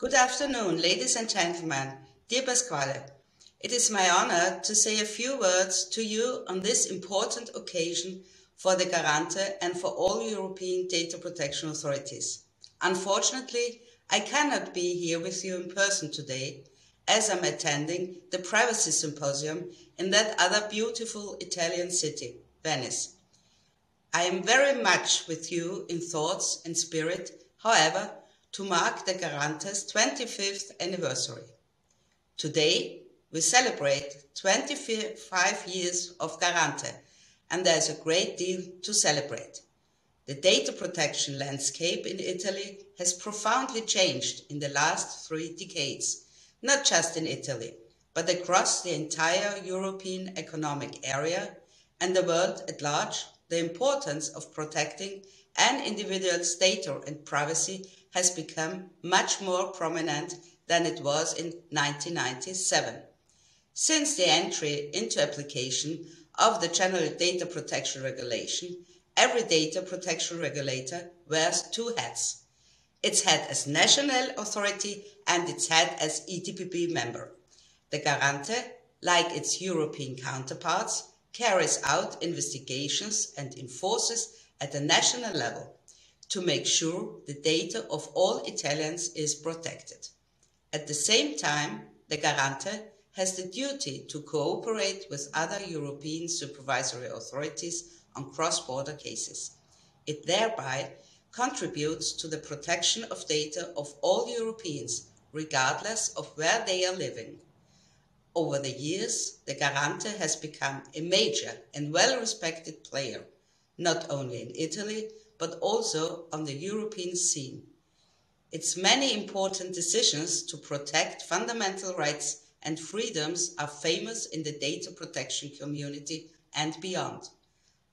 Good afternoon, ladies and gentlemen. Dear Pasquale, it is my honor to say a few words to you on this important occasion for the Garante and for all European data protection authorities. Unfortunately, I cannot be here with you in person today as I'm attending the Privacy Symposium in that other beautiful Italian city, Venice. I am very much with you in thoughts and spirit, however, to mark the Garante's 25th anniversary. Today, we celebrate 25 years of Garante, and there's a great deal to celebrate. The data protection landscape in Italy has profoundly changed in the last three decades, not just in Italy, but across the entire European economic area and the world at large. The importance of protecting an individual's data and privacy has become much more prominent than it was in 1997. Since the entry into application of the General Data Protection Regulation, every data protection regulator wears two hats. Its head as national authority and its head as EDPB member. The Garante, like its European counterparts, carries out investigations and enforces at the national level to make sure the data of all Italians is protected. At the same time, the Garante has the duty to cooperate with other European supervisory authorities on cross-border cases. It thereby contributes to the protection of data of all Europeans, regardless of where they are living. Over the years, the Garante has become a major and well-respected player, not only in Italy, but also on the European scene. Its many important decisions to protect fundamental rights and freedoms are famous in the data protection community and beyond.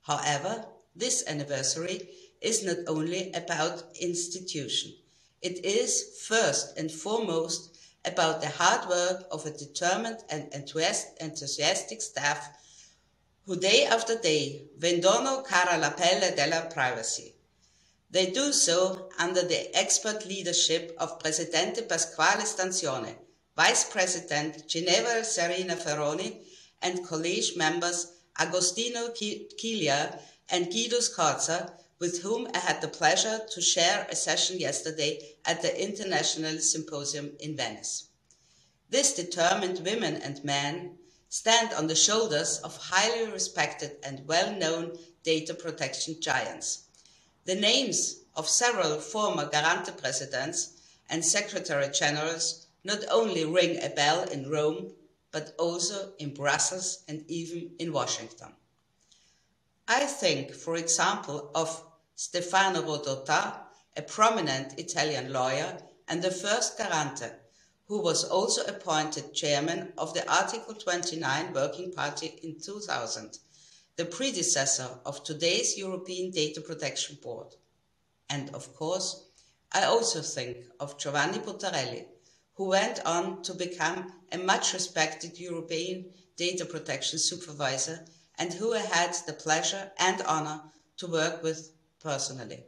However, this anniversary is not only about institution. It is first and foremost about the hard work of a determined and enthusiastic staff who day after day vendono cara la pelle della privacy. They do so under the expert leadership of Presidente Pasquale Stanzione, Vice President Ginevra Cerrina Feroni, and college members Agostino Ghiglia and Guido Scorza, with whom I had the pleasure to share a session yesterday at the International Symposium in Venice. These determined women and men stand on the shoulders of highly respected and well-known data protection giants the names of several former Garante presidents and secretary generals not only ring a bell in Rome, but also in Brussels and even in Washington. I think, for example, of Stefano Rodotà, a prominent Italian lawyer and the first Garante, who was also appointed chairman of the Article 29 Working Party in 2000 the predecessor of today's European Data Protection Board. And of course, I also think of Giovanni Buttarelli, who went on to become a much respected European data protection supervisor and who I had the pleasure and honor to work with personally.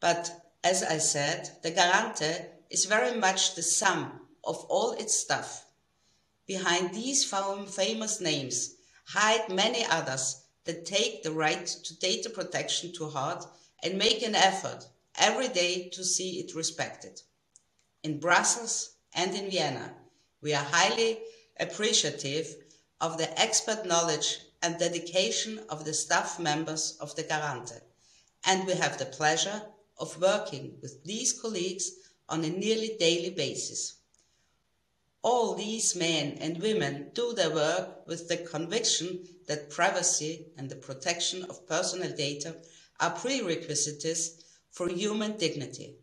But as I said, the Garante is very much the sum of all its stuff. Behind these famous names hide many others that take the right to data protection to heart and make an effort every day to see it respected. In Brussels and in Vienna, we are highly appreciative of the expert knowledge and dedication of the staff members of the Garante, and we have the pleasure of working with these colleagues on a nearly daily basis. All these men and women do their work with the conviction that privacy and the protection of personal data are prerequisites for human dignity.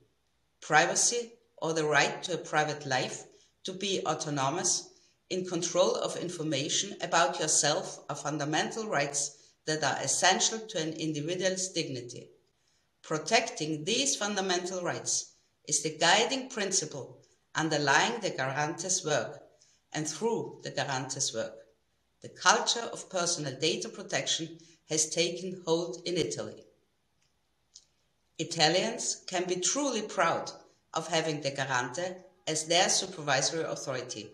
Privacy, or the right to a private life, to be autonomous, in control of information about yourself are fundamental rights that are essential to an individual's dignity. Protecting these fundamental rights is the guiding principle underlying the Garante's work and through the Garante's work. The culture of personal data protection has taken hold in Italy. Italians can be truly proud of having the Garante as their supervisory authority.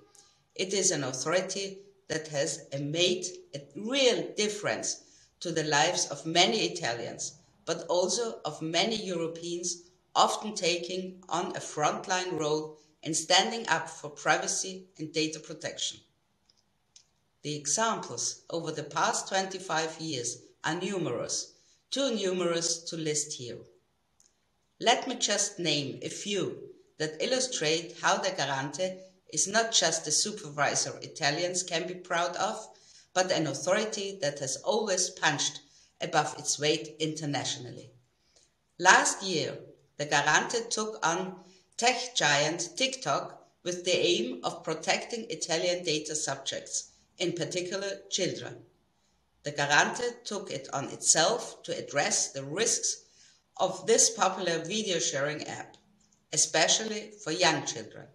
It is an authority that has made a real difference to the lives of many Italians, but also of many Europeans, often taking on a frontline role in standing up for privacy and data protection. The examples over the past 25 years are numerous, too numerous to list here. Let me just name a few that illustrate how the Garante is not just a supervisor Italians can be proud of, but an authority that has always punched above its weight internationally. Last year, the Garante took on tech giant TikTok with the aim of protecting Italian data subjects, in particular children. The Garante took it on itself to address the risks of this popular video sharing app, especially for young children.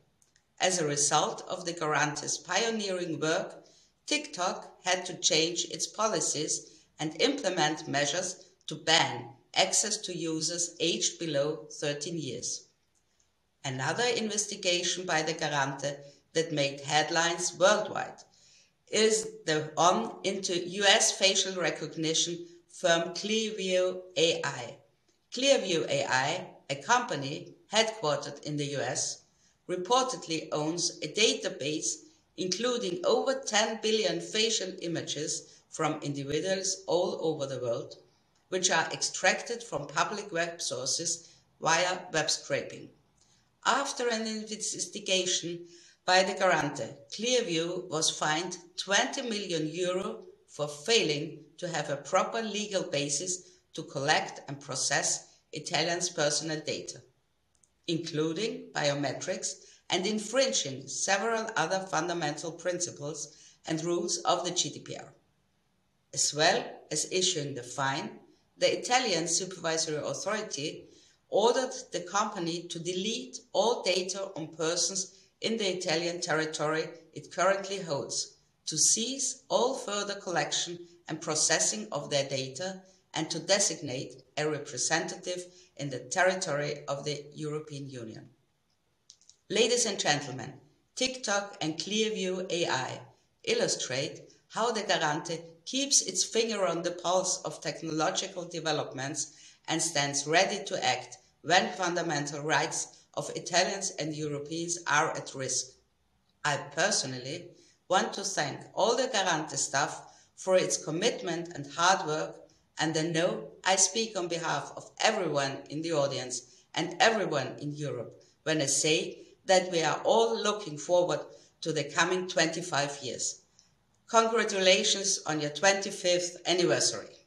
As a result of the Garante's pioneering work, TikTok had to change its policies and implement measures to ban access to users aged below 13 years. Another investigation by the Garante that made headlines worldwide is the one into US facial recognition firm Clearview AI. Clearview AI, a company headquartered in the US, reportedly owns a database including over 10 billion facial images from individuals all over the world, which are extracted from public web sources via web scraping. After an investigation by the Garante, Clearview was fined 20 million euro for failing to have a proper legal basis to collect and process Italians' personal data, including biometrics and infringing several other fundamental principles and rules of the GDPR. As well as issuing the fine, the Italian Supervisory Authority ordered the company to delete all data on persons in the Italian territory it currently holds, to cease all further collection and processing of their data, and to designate a representative in the territory of the European Union. Ladies and gentlemen, TikTok and Clearview AI illustrate how the Garante keeps its finger on the pulse of technological developments and stands ready to act when fundamental rights of Italians and Europeans are at risk. I personally want to thank all the Garante staff for its commitment and hard work and I know I speak on behalf of everyone in the audience and everyone in Europe when I say that we are all looking forward to the coming 25 years. Congratulations on your 25th anniversary.